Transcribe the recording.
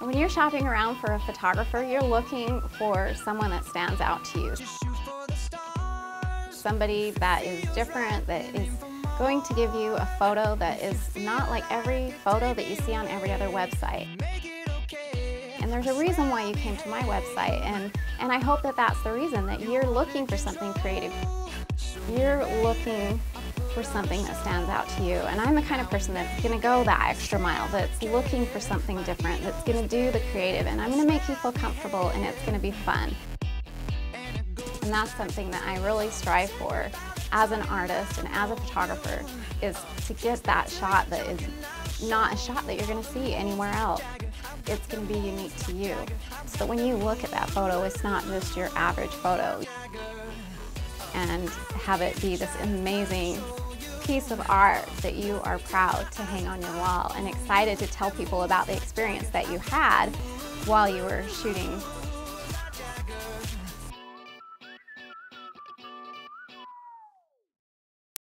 When you're shopping around for a photographer, you're looking for someone that stands out to you. Somebody that is different, that is going to give you a photo that is not like every photo that you see on every other website. And there's a reason why you came to my website, and, and I hope that that's the reason, that you're looking for something creative. You're looking for something that stands out to you. And I'm the kind of person that's going to go that extra mile, that's looking for something different, that's going to do the creative, and I'm going to make you feel comfortable and it's going to be fun. And that's something that I really strive for as an artist and as a photographer is to get that shot that is not a shot that you're going to see anywhere else. It's going to be unique to you. So when you look at that photo, it's not just your average photo. And have it be this amazing piece of art that you are proud to hang on your wall and excited to tell people about the experience that you had while you were shooting